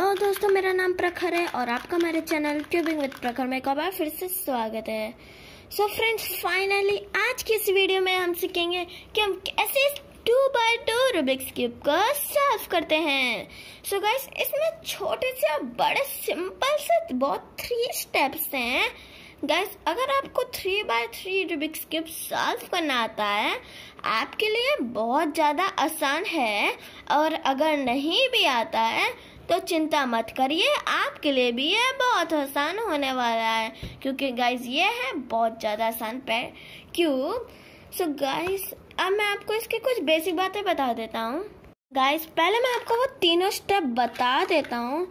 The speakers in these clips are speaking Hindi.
नाम प्रखर है और आपका मेरे चैनल ट्यूबिंग विद प्रखर में एक बार फिर से स्वागत है। सो फ्रेंड्स फाइनली आज की इस वीडियो में हम सीखेंगे कि हम कैसे two by two Rubik's cube को सॉल्व करते हैं। सो so गाइस इसमें छोटे से और बड़े सिंपल से बहुत थ्री स्टेप्स हैं। गाइस अगर आपको three by three Rubik's cube solve करना आता है, आपके लिए बहुत ज़्यादा आसान है। और अगर नहीं भी आता है तो चिंता मत करिए, आपके लिए भी ये बहुत आसान होने वाला है। क्योंकि गाइस ये है बहुत ज़्यादा आसान पे क्यूब सो गाइस अब मैं आपको इसकी कुछ बेसिक बातें बता देता हूँ। गाइस पहले मैं आपको वो तीनों स्टेप बता देता हूँ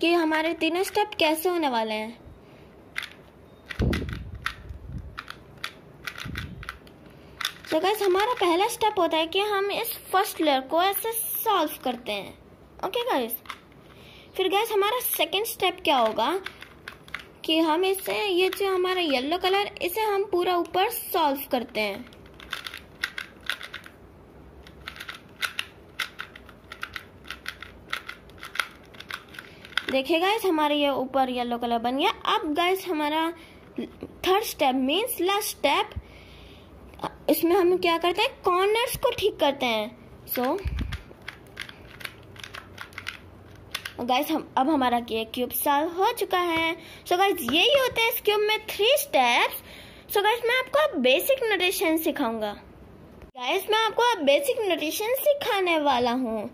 कि हमारे तीनों स्टेप कैसे होने वाले हैं। तो गाइस हमारा पहला स्टेप होता है कि हम इस फ़र्स्ट लेयर को ऐसे सॉल्व करते हैं। ओके गाइस फिर गाइस हमारा सेकंड स्टेप क्या होगा? कि हम इसे ये जो हमारा येलो कलर इसे हम पूरा ऊपर सॉल्व करते हैं। देखिए गाइस हमारे ये ऊपर येलो कलर बन गया। अब गाइस हमारा third step means last step इसमें हम क्या करते हैं? कॉर्नर्स को ठीक करते हैं। सो so, गाइस हम अब हमारा ये क्यूब सॉल्व हो चुका है। सो so गाइस यही होते हैं इस क्यूब में थ्री स्टेप्स सो गाइस मैं आपको अब बेसिक नोटेशन सिखाऊँगा। गाइस मैं आपको अब बेसिक नोटेशन सिखाने वाला हूँ।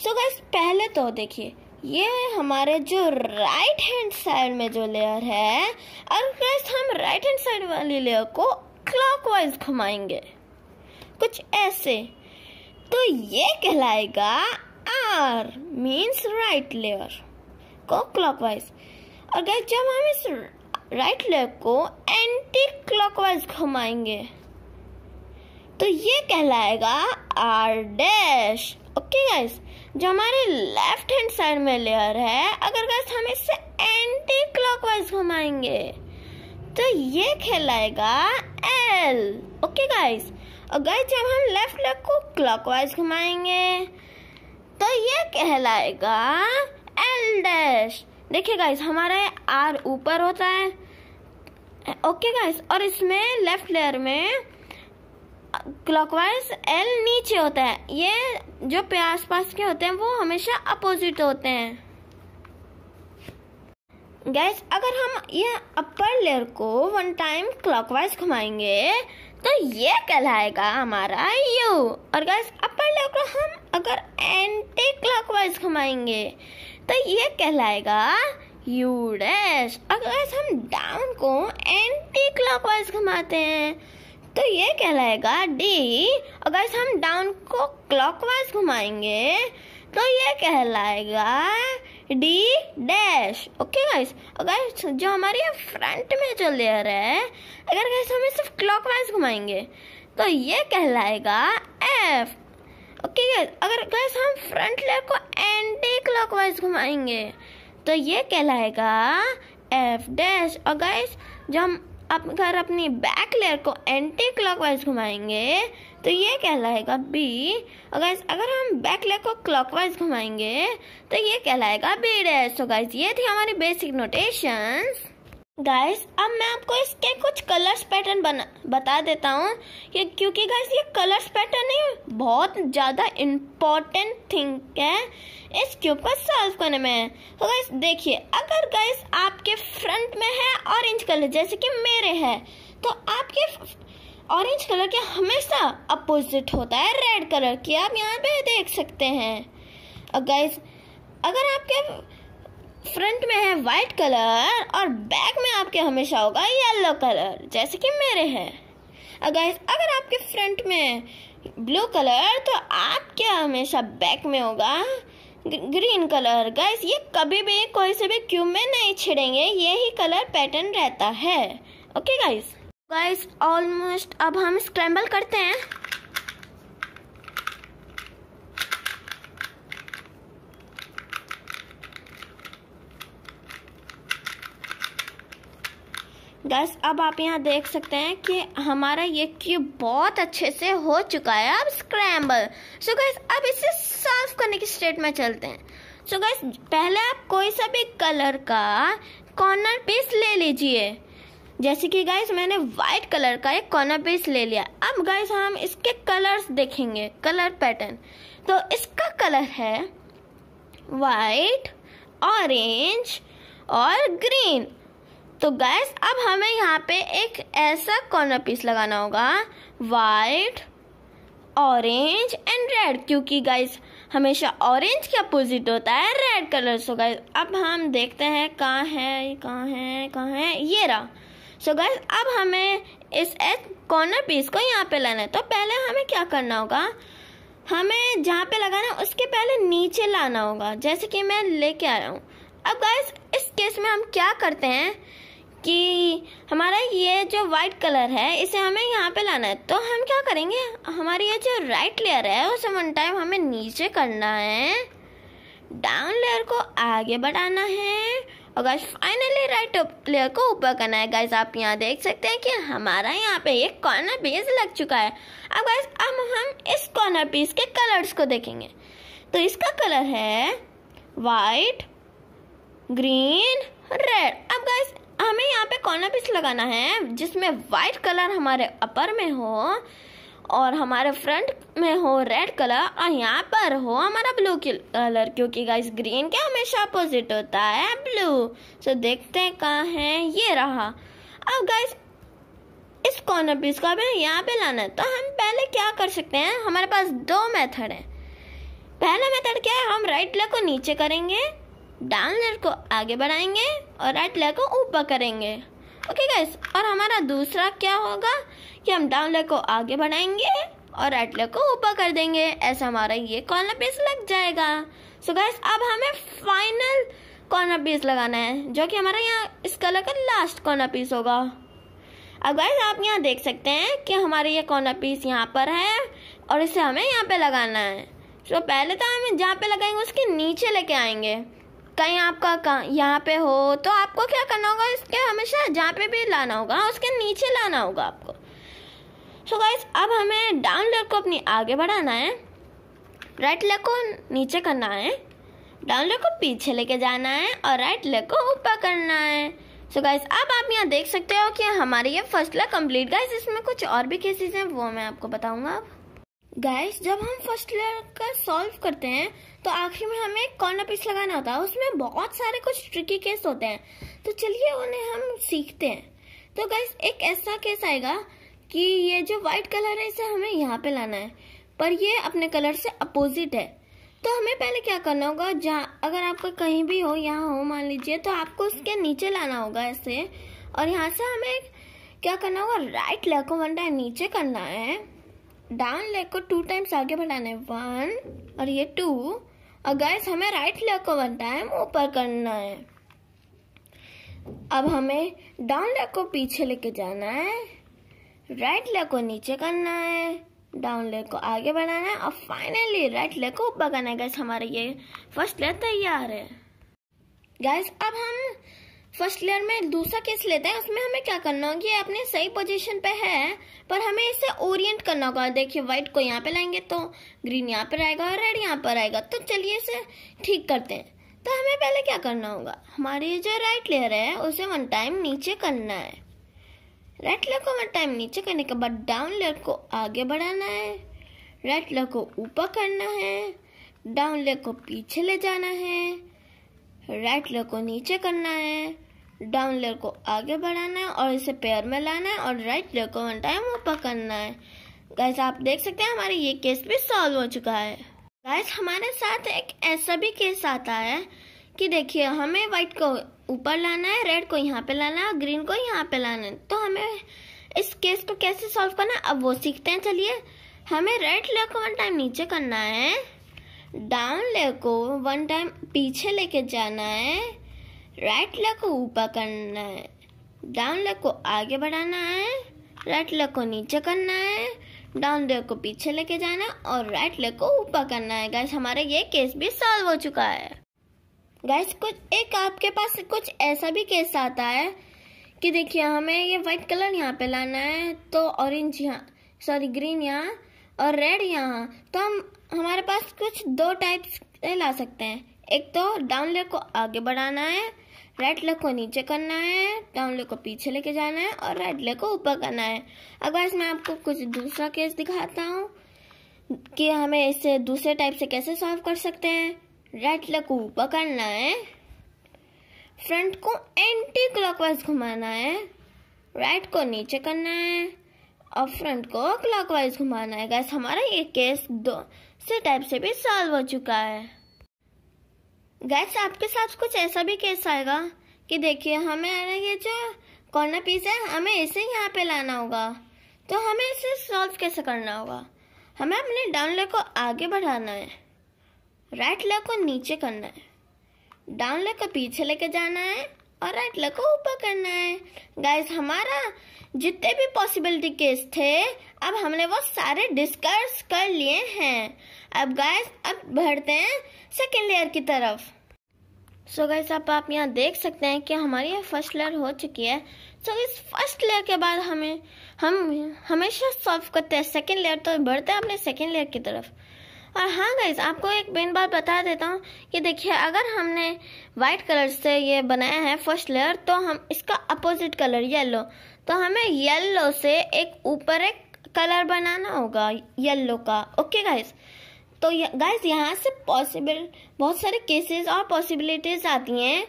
सो गाइस पहले तो देखिए, ये हमारे जो राइट हैंड साइड में जो लेयर है और गाइस हम राइट हैंड साइड वाली लेयर को क्लॉकवाइज घुमाएँगे। कुछ ऐसे। तो ये कहलाएगा आर मीन्स राइट लेयर को क्लॉकवाइज और गैस जब हम इस राइट लेयर को एंटी क्लॉकवाइज घुमाएँगे तो ये कहलाएगा आर डैश ओके गाइस जो हमारे लेफ़्ट हैंड साइड में लेयर है, अगर गाइस हम इसे एंटी क्लॉकवाइज घुमाएँगे तो ये कहलाएगा एल ओके गाइस और गाइस जब हम लेफ़्ट लेग को क्लॉकवाइज घुमाएँगे तो ये कहलाएगा एल डैश देखिए गाइस हमारा आर ऊपर होता है। ओके गाइस और इसमें लेफ़्ट लेयर में क्लॉकवाइज एल नीचे होता है। ये जो आस पास के होते हैं, वो हमेशा अपोजिट होते हैं। गैस अगर हम ये अपर लेयर को वन टाइम क्लॉकवाइज घुमाएँगे तो ये कहलाएगा हमारा यू। और गैस अपर लेयर को हम अगर एंटी क्लॉकवाइज घुमाएँगे तो ये कहलाएगा यू डैश अगर हम डाउन को एंटी क्लॉकवाइज घुमाते हैं तो ये कहलाएगा डी अगर हम डाउन को क्लॉकवाइज घुमाएँगे तो ये कहलाएगा डी डैश ओके गाइस अगर जो हमारी फ्रंट में जो लेयर है, अगर गाइस हम सिर्फ़ क्लॉकवाइज घुमाएँगे तो ये कहलाएगा एफ़ ओके गाइस अगर गाइस हम फ्रंट लेयर को एंटी क्लॉकवाइज घुमाएँगे तो ये कहलाएगा एफ़ डैश और गाइस जब हम अगर अपनी बैक लेयर को एंटी क्लॉकवाइज घुमाएँगे तो ये कहलाएगा बी अगर अगर हम बैक लेग को क्लॉकवाइज घुमाएँगे तो ये कहलाएगा बी डैश तो गाइस ये थी हमारी बेसिक नोटेशंस गाइस अब मैं आपको इसके कुछ कलर्स पैटर्न बता देता हूँ। क्योंकि गाइस ये कलर्स पैटर्न ही बहुत ज़्यादा इम्पोर्टेंट थिंग है इस क्यूब को सॉल्व करने में। तो गाइस देखिए, अगर गाइस आपके फ्रंट में है ऑरेंज कलर जैसे कि मेरे है तो आपके ऑरेंज कलर के हमेशा अपोजिट होता है रेड कलर की। आप यहाँ पे देख सकते हैं। और गाइस अगर आपके फ्रंट में है वाइट कलर और बैक में आपके हमेशा होगा येलो कलर जैसे कि मेरे है। और गाइस अगर आपके फ्रंट में ब्लू कलर तो आपके हमेशा बैक में होगा? ग्रीन कलर गाइस ये कभी भी कोई से भी क्यूब में नहीं छिड़ेंगे, यही कलर पैटर्न रहता है। ओके गाइस गाइस ऑलमोस्ट अब हम स्क्रैम्बल करते हैं। गैस अब आप यहाँ देख सकते हैं कि हमारा ये क्यूब बहुत अच्छे से हो चुका है। अब स्क्रैम्बल सो गैस अब इसे साफ़ करने की स्टेट में चलते हैं। सो so गाइस पहले आप कोई सा भी कलर का कॉर्नर पीस ले लीजिए। जैसे कि गाइस मैंने व्हाइट कलर का एक कॉर्नर पीस ले लिया। अब गाइस हम इसके कलर्स देखेंगे कलर पैटर्न तो इसका कलर है वाइट ऑरेंज और ग्रीन तो गैस अब हमें यहाँ पे एक ऐसा कॉर्नर पीस लगाना होगा वाइट ऑरेंज एंड रेड क्योंकि गाइस हमेशा ऑरेंज के अपोजिट होता है रेड कलर सो गाइस अब हम देखते हैं कहाँ है कहाँ है कहाँ है, ये रहा। सो गाइस अब हमें इस एक कॉर्नर पीस को यहाँ पे लाना है। तो पहले हमें क्या करना होगा? हमें जहाँ पे लगाना है, उसके पहले नीचे लाना होगा, जैसे कि मैं लेके आ रहा हूँ। अब गैस इस केस में हम क्या करते हैं कि हमारा ये जो वाइट कलर है, इसे हमें यहाँ पे लाना है। तो हम क्या करेंगे? हमारी ये जो राइट लेयर है, उसे वन टाइम हमें नीचे करना है। डाउन लेयर को आगे बढ़ाना है। और गाइस फाइनली राइट लेयर को ऊपर करना है। गाइस आप यहाँ देख सकते हैं कि हमारा यहाँ पे एक कॉर्नर पीस लग चुका है। अब गाइस अब हम इस कॉर्नर पीस के कलर्स को देखेंगे। तो इसका कलर है वाइट ग्रीन रेड अब गाइस हमें यहाँ पे कॉर्नर पीस लगाना है जिसमें वाइट कलर हमारे अपर में हो। और हमारे फ्रंट में हो रेड कलर, और यहाँ पर हो हमारा ब्लू कलर, क्योंकि गाइस ग्रीन के हमेशा अपोजिट होता है ब्लू। सो देखते हैं कहाँ है ये रहा। अब गाइस इस कॉर्नर पीस को हमें यहाँ पे लाना है। तो हम पहले क्या कर सकते हैं? हमारे पास दो मेथड है। पहला मेथड क्या है? हम राइट लेग को नीचे करेंगे डाउन लेयर को आगे बढ़ाएँगे, और राइट लेग को ऊपर करेंगे। ओके गाइस और हमारा दूसरा क्या होगा कि हम डाउन लेयर को आगे बढ़ाएँगे और राइट लेयर को ऊपर कर देंगे। ऐसा हमारा ये कॉर्नर पीस लग जाएगा। सो so गाइस अब हमें फाइनल कॉर्नर पीस लगाना है जो कि हमारा यहाँ इस कलर का लास्ट कॉर्नर पीस होगा। अब गाइस आप यहाँ देख सकते हैं कि हमारे ये कॉर्नर पीस यहाँ पर है और इसे हमें यहाँ पे लगाना है। तो so, पहले तो हम जहाँ पे लगाएँगे उसके नीचे लेके आएँगे। कहीं आपका यहाँ पे हो तो आपको क्या करना होगा? इसके हमेशा जहाँ पे भी लाना होगा, उसके नीचे लाना होगा आपको। सो so गाइस अब हमें डाउन लेग को अपनी आगे बढ़ाना है राइट लेग को नीचे करना है डाउन लेग को पीछे लेके जाना है और राइट लेग को ऊपर करना है। सो so गाइस अब आप यहाँ देख सकते हो कि हमारी ये फ़र्स्ट लेग कंप्लीट गाइस इसमें कुछ और भी केसेस हैं, वो मैं आपको बताऊँगा अब। गाइस जब हम फ़र्स्ट लेयर का सॉल्व करते हैं तो आखिर में हमें एक कॉर्नर पीस लगाना होता है। उसमें बहुत सारे कुछ ट्रिकी केस होते हैं। तो चलिए उन्हें हम सीखते हैं। तो गाइस एक ऐसा केस आएगा कि ये जो व्हाइट कलर है, इसे हमें यहाँ पे लाना है। पर ये अपने कलर से अपोजिट है। तो हमें पहले क्या करना होगा, जहाँ अगर आपका कहीं भी हो, यहाँ हो, मान लीजिए तो आपको उसके नीचे लाना होगा ऐसे। और यहाँ से हमें क्या करना होगा राइट लेग को वन टाइम नीचे करना है। डाउन लेग को टू टाइम्स आगे बढ़ाना है वन और ये टू और गैस हमें राइट लेग को वन टाइम ऊपर करना है। अब हमें डाउन लेग को पीछे लेके जाना है। राइट लेग को नीचे करना है। डाउन लेग को आगे बढ़ाना है। और फाइनली राइट लेग को ऊपर करना है। गैस हमारे ये फ़र्स्ट लेग तैयार है। गैस अब हम फ़र्स्ट लेयर में दूसरा केस लेते हैं, उसमें हमें क्या करना होगा? ये अपने सही पोजीशन पे है, पर हमें इसे ओरिएंट करना होगा। देखिए व्हाइट को यहाँ पे लाएँगे तो ग्रीन यहाँ पर आएगा और रेड यहाँ पर आएगा तो चलिए इसे ठीक करते हैं। तो हमें पहले क्या करना होगा? हमारी जो राइट लेयर है, उसे वन टाइम नीचे करना है। राइट लेयर को वन टाइम नीचे करने के बाद डाउन लेयर को आगे बढ़ाना है। राइट लेयर को ऊपर करना है। डाउन लेयर को पीछे ले जाना है। राइट लेग को नीचे करना है डाउन लेग को आगे बढ़ाना है और इसे पैर में लाना है और राइट लेग को वन टाइम ऊपर करना है। गैस आप देख सकते हैं हमारे ये केस भी सॉल्व हो चुका है। गैस हमारे साथ एक ऐसा भी केस आता है कि देखिए, हमें व्हाइट को ऊपर लाना है रेड को यहाँ पे लाना है और ग्रीन को यहाँ पे लाना है। तो हमें इस केस को कैसे सॉल्व करना है? अब वो सीखते हैं, चलिए। हमें रेड लेग को वन टाइम नीचे करना है। डाउन लेग को वन टाइम पीछे लेके जाना है राइट लेग को ऊपर करना है डाउन लेग को आगे बढ़ाना है राइट लेग को नीचे करना है डाउन लेग को पीछे लेके जाना है और राइट लेग को ऊपर करना है। गैस हमारा ये केस भी सॉल्व हो चुका है। गैस कुछ, एक आपके पास कुछ ऐसा भी केस आता है कि देखिए, हमें ये व्हाइट कलर यहाँ पे लाना है तो ऑरेंज यहाँ सॉरी ग्रीन यहाँ और रेड यहाँ तो हम हमारे पास कुछ दो टाइप्स ला सकते हैं। एक तो डाउन लेयर को आगे बढ़ाना है राइट लेग को नीचे करना है डाउन लेग को पीछे लेके जाना है और राइट लेग को ऊपर करना है। गाइस मैं आपको कुछ दूसरा केस दिखाता हूँ कि हमें इसे दूसरे टाइप से कैसे सॉल्व कर सकते हैं राइट लेग को ऊपर करना है फ्रंट को एंटी क्लॉकवाइज घुमाना है राइट को नीचे करना है और फ्रंट को क्लॉकवाइज घुमाना है। गैस हमारा ये केस दो से टाइप से भी सॉल्व हो चुका है। गैस आपके साथ कुछ ऐसा भी केस आएगा कि देखिए, हमें ये जो कॉर्नर पीस है, हमें इसे यहाँ पे लाना होगा। तो हमें इसे सॉल्व कैसे करना होगा? हमें अपने डाउन लेग को आगे बढ़ाना है। राइट लेग को नीचे करना है। डाउन लेग को पीछे लेके जाना है। और राइट लेग को ऊपर करना है। गाइस हमारा जितने भी पॉसिबिलिटी केस थे, अब हमने वो सारे डिस्कस कर लिए हैं। अब गाइस अब बढ़ते हैं सेकेंड लेयर की तरफ़। सो so गाइस आप आप यहाँ देख सकते हैं कि हमारी फ़र्स्ट लेयर हो चुकी है। सो so इस फ़र्स्ट लेयर के बाद हमें, हम हमेशा सॉल्व करते हैं सेकेंड लेयर तो बढ़ते हैं अपने सेकेंड लेयर की तरफ़। और हाँ गाइज़ आपको एक मेन बात बता देता हूँ कि देखिए, अगर हमने वाइट कलर से ये बनाया है फ़र्स्ट लेयर तो हम इसका अपोजिट कलर येलो तो हमें येलो से एक ऊपर एक कलर बनाना होगा येलो का. ओके गाइज़ तो गाइज़ यहाँ से पॉसिबल बहुत सारे केसेस और पॉसिबिलिटीज आती हैं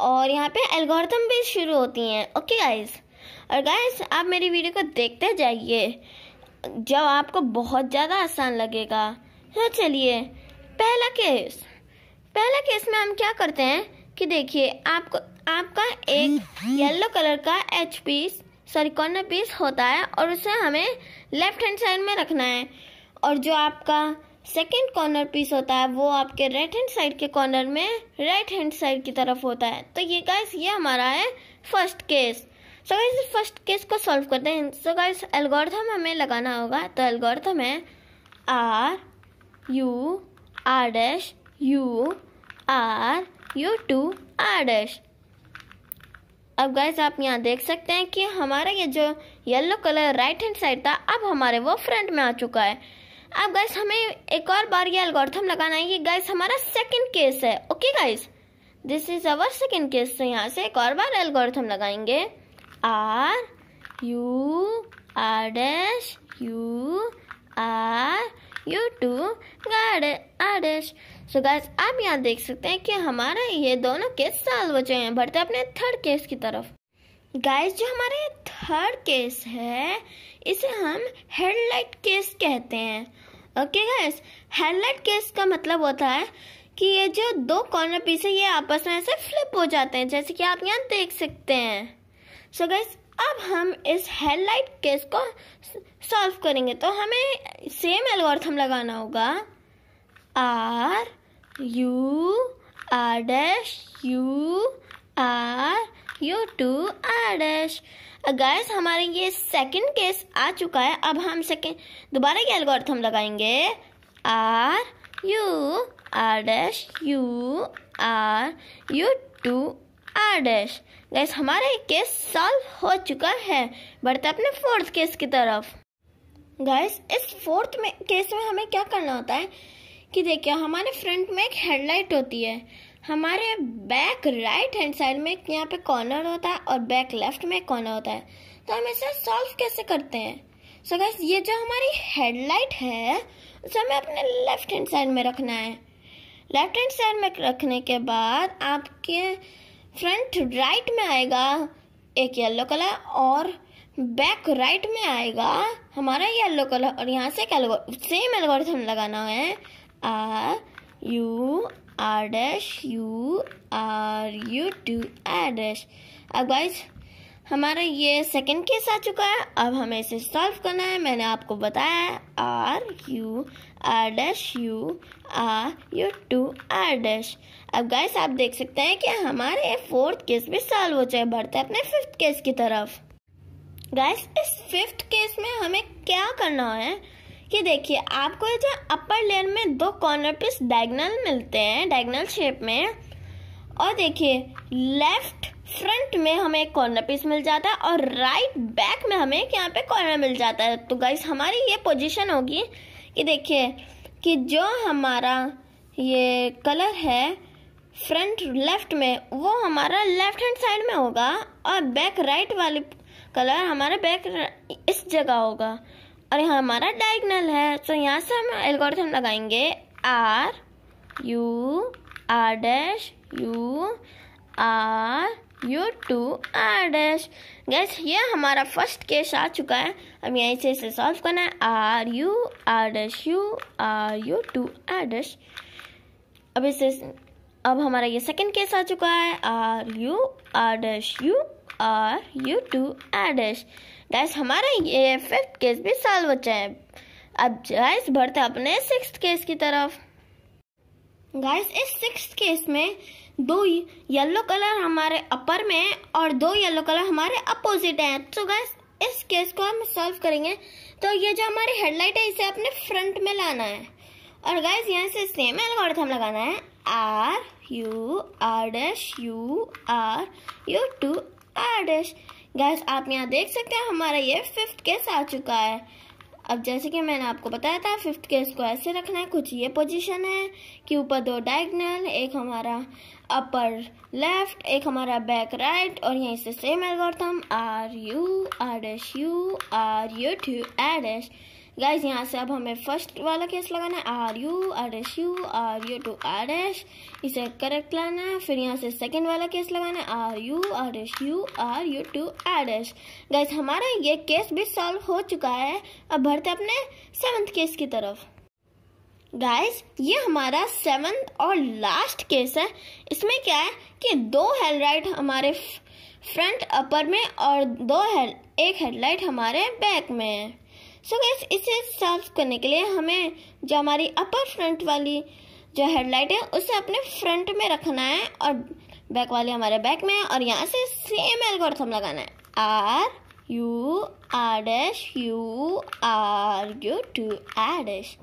और यहाँ पे एल्गोरिथम भी शुरू होती हैं. ओके गाइज़ और गाइज़ आप मेरी वीडियो को देखते जाइए, जब आपको बहुत ज़्यादा आसान लगेगा. तो चलिए, पहला केस। पहला केस में हम क्या करते हैं कि देखिए, आपको आपका एक येलो कलर का edge piece sorry corner piece होता है और उसे हमें लेफ़्ट हैंड साइड में रखना है। और जो आपका सेकेंड कॉर्नर पीस होता है, वो आपके राइट हैंड साइड के कॉर्नर में राइट हैंड साइड की तरफ़ होता है। तो ये गाइस ये हमारा है first case so guys first case को सॉल्व करते हैं। सो गाइस एल्गोरिथम हमें लगाना होगा। तो एल्गोरिथम है R U R dash U R U two R dash अब गाइस आप यहाँ देख सकते हैं कि हमारा ये जो yellow colour right hand side था, अब हमारे वो फ्रंट में आ चुका है। अब गाइस हमें एक और बार ये एल्गोरिथम लगाना है ये गाइस हमारा सेकंड केस है। Okay guys this is our second case तो यहाँ से एक और बार एल्गोरिथम लगाएँगे। R U R dash U R U two R dash. So guys आप यहाँ देख सकते हैं कि हमारा ये दोनों केस साल बचे हैं, बढ़ते अपने थर्ड केस की तरफ़। गाइस जो हमारे थर्ड केस है, इसे हम हेडलाइट केस कहते हैं। ओके गाइस हेडलाइट केस का मतलब होता है कि ये जो दो कॉर्नर पीस है, ये आपस में ऐसे फ्लिप हो जाते हैं, जैसे कि आप यहाँ देख सकते हैं। सो so गाइस अब हम इस हेडलाइट केस को सॉल्व करेंगे। तो हमें सेम एल्गोरिथम लगाना होगा। R U R dash U R U two R dash guys हमारे ये सेकंड केस आ चुका है। अब हम सेकंड दोबारा ये एल्गोरिथम लगाएँगे। R U R dash U R U two R dash guys हमारा एक केस सॉल्व हो चुका है। बढ़ते अपने फोर्थ केस की तरफ़। गैस इस फोर्थ में केस में हमें क्या करना होता है? कि देखिए, हमारे फ्रंट में एक हेडलाइट होती है। हमारे बैक राइट हैंड साइड में यहाँ पे कॉर्नर होता है और बैक लेफ़्ट में कॉर्नर होता है। तो हम इसे सॉल्व कैसे करते हैं? सो so गैस ये जो हमारी हेडलाइट है, उसे हमें अपने लेफ़्ट हैंड साइड में रखना है। लेफ़्ट हैंड साइड में रखने के बाद आपके फ्रंट राइट में आएगा, एक येलो कलर, और बैक राइट में आएगा हमारा येलो कलर, और यहाँ से क्या सेम एल्गोरिथम लगाना है। R U, R dash, U, R U, two, R dash. अब गाइस हमारा ये सेकंड केस आ चुका है, अब हमें इसे सॉल्व करना है। मैंने आपको बताया, R, U R dash U R, U two R dash अब गाइस आप देख सकते हैं कि हमारे फोर्थ केस भी सॉल्व हो जाए बढ़ते हैं अपने फिफ्थ केस की तरफ़। गाइस इस फिफ्थ केस में हमें क्या करना है? कि देखिए, आपको जो अपर लेयर में दो कॉर्नर पीस डायगनल मिलते हैं डायगनल शेप में, और देखिए लेफ़्ट फ्रंट में हमें एक कॉर्नर पीस मिल जाता है, और राइट बैक में हमें यहाँ पे कॉर्नर मिल जाता है। तो गाइस हमारी ये पोजीशन होगी कि देखिए, कि जो हमारा ये कलर है फ्रंट लेफ़्ट में, वो हमारा लेफ़्ट हैंड साइड में होगा और बैक राइट वाली कलर हमारा बैक इस जगह होगा। और यहाँ हमारा डायगनल है तो यहाँ से हम एल्गोरिथम लगाएँगे R U R dash U R U two R dash. Guys ये हमारा फ़र्स्ट केस आ चुका है। अब यहीं से इसे सॉल्व करना है। R U R dash, U R U two R dash. अब इसे, अब हमारा ये सेकंड केस आ चुका है। R U R dash, U R U two R dash. Guys हमारा ये फिफ्थ केस भी सॉल्व है अब गैस बढ़ते अपने सिक्स केस की तरफ़। गाइस इस सिक्स केस में दो येलो कलर हमारे अपर में है और दो येलो कलर हमारे अपोजिट है। तो गैस इस केस को हम सॉल्व करेंगे। तो ये जो हमारी हेडलाइट है, इसे अपने फ्रंट में लाना है। और गैस यहाँ से सेम एल्गोरिथम लगाना है। R U R dash U R U two R dash guys आप यहाँ देख सकते हैं, हमारा ये फिफ्थ केस आ चुका है। अब जैसे कि मैंने आपको बताया था फिफ्थ केस को ऐसे रखना है, कुछ ये पोजीशन है कि ऊपर दो डायगनल एक हमारा अपर लेफ़्ट एक हमारा बैक राइट और यहीं से same algorithm R U R dash U R U two R dash guys यहाँ से अब हमें फ़र्स्ट वाला केस लगाना है। R U R S U R U two R S इसे करेक्ट लाना है, फिर यहाँ से सेकंड वाला केस लगाना है। R U R S U R U two R S guys हमारा ये केस भी सॉल्व हो चुका है। अब बढ़ते अपने सेवंथ केस की तरफ़। गाइस ये हमारा सेवंथ और लास्ट केस है। इसमें क्या है कि दो हेडलाइट हमारे फ्रंट अपर में और दो हेड एक हेडलाइट हमारे बैक में है। सो so गैस इसे सॉल्व करने के लिए हमें जो हमारी अपर फ्रंट वाली जो हेडलाइट है, उसे अपने फ्रंट में रखना है और बैक वाली हमारे बैक में है और यहाँ से सेम एल्गोरिथम लगाना है। R U R dash U R U two R dash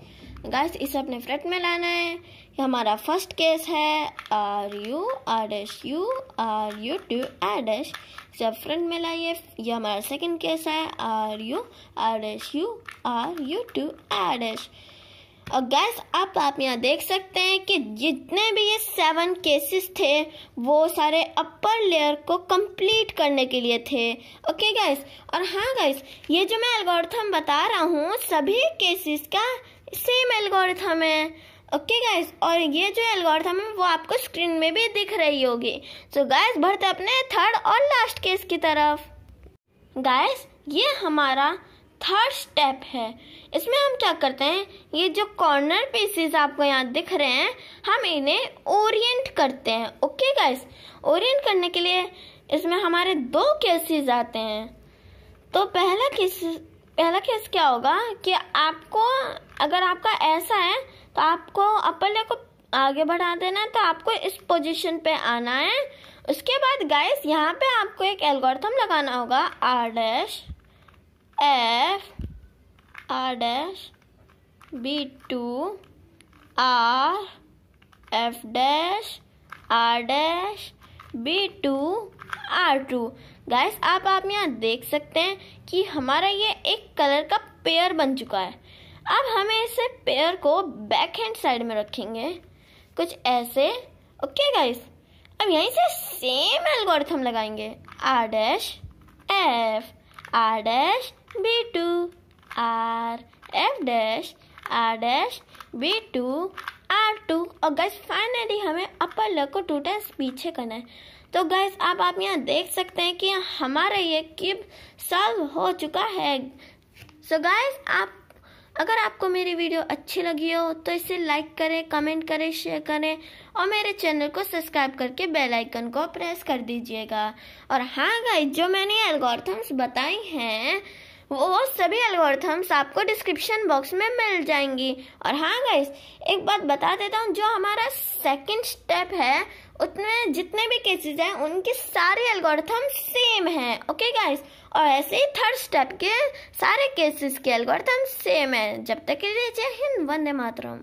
guys इसे अपने फ्रंट में लाना है। ये हमारा फ़र्स्ट केस है। R U R dash U R U two R dash जब फ्रंट में लाइए। ये हमारा सेकंड केस है। R U R S U R U two R S और गैस आप आप यहाँ देख सकते हैं कि जितने भी ये सेवन केसेस थे, वो सारे अपर लेयर को कंप्लीट करने के लिए थे। ओके गैस और हाँ गैस ये जो मैं एल्गोरिथम बता रहा हूँ, सभी केसेस का सेम एल्गोरिथम है ओके गाइस और ये जो एल्गोरिथम है, वो आपको स्क्रीन में भी दिख रही होगी। सो गाइस बढ़ते अपने थर्ड और लास्ट केस की तरफ़। गाइस ये हमारा थर्ड स्टेप है। इसमें हम क्या करते हैं? ये जो कॉर्नर पीसेस आपको यहाँ दिख रहे हैं, हम इन्हें ओरिएंट करते हैं ओके गाइस ओरिएंट करने के लिए इसमें हमारे दो केसेस आते हैं। तो पहला केस पहला केस क्या होगा कि आपको, अगर आपका ऐसा है तो आपको अपर लेग को आगे बढ़ा देना है तो आपको इस पोजीशन पे आना है। उसके बाद गाइस यहाँ पे आपको एक एल्गोरिथम लगाना होगा। R dash F R dash B two R F dash R dash B two R two guys आप आप यहाँ देख सकते हैं कि हमारा ये एक कलर का पेयर बन चुका है। अब हमें इसे पेयर को बैक हैंड साइड में रखेंगे। कुछ ऐसे। ओके गाइस अब यहीं से सेम एल्गोरिथम लगाएँगे। R dash F R dash B two R F dash R dash B two R two और गैस फाइनली हमें अपर लेग को टू टाइम्स पीछे करना है। तो गैस आप आप यहाँ देख सकते हैं कि हमारा ये क्यूब सॉल्व हो चुका है। सो so गैस आप, अगर आपको मेरी वीडियो अच्छी लगी हो तो इसे लाइक करें कमेंट करें शेयर करें, और मेरे चैनल को सब्सक्राइब करके बेल आइकन को प्रेस कर दीजिएगा। और हाँ गाइज़ जो मैंने एल्गोरिथम्स बताई हैं वो वो सभी एल्गोरिथम्स आपको डिस्क्रिप्शन बॉक्स में मिल जाएँगी। और हाँ गाइस एक बात बता देता हूँ, जो हमारा सेकंड स्टेप है उसमें जितने भी केसेस हैं, उनके सारे एल्गोरिथम सेम हैं ओके गाइस और ऐसे ही थर्ड स्टेप के सारे केसेस के एल्गोरिथम सेम है। जब तक के लिए जय हिंद, वंदे मातरम।